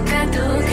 かどうか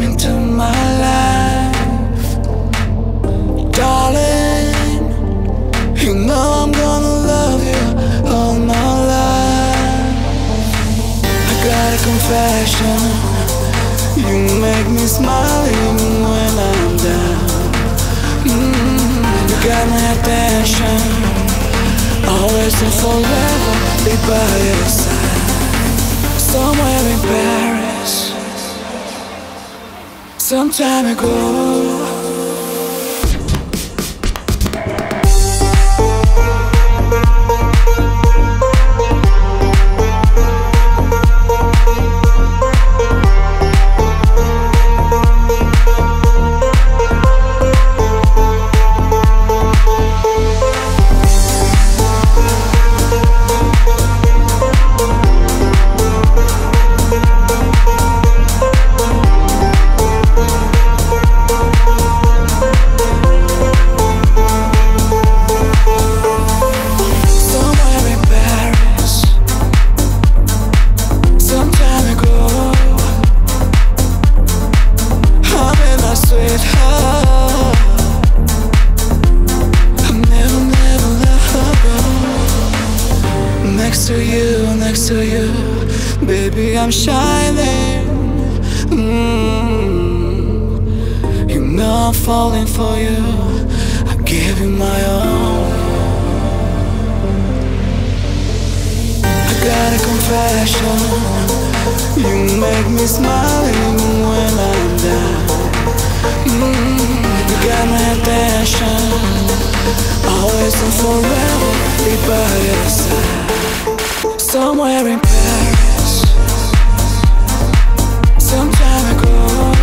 came into my life. Darling, you know I'm gonna love you all my life. I got a confession. You make me smile even when I'm down. Mm -hmm. You got my attention. Always and forever be by your side. Somewhere in Paris. Some time ago I'm falling for you. I give you my all. I got a confession. You make me smile even when I'm down. Mm, you got my attention. Always and forever, be by your side. Somewhere in Paris, some time ago.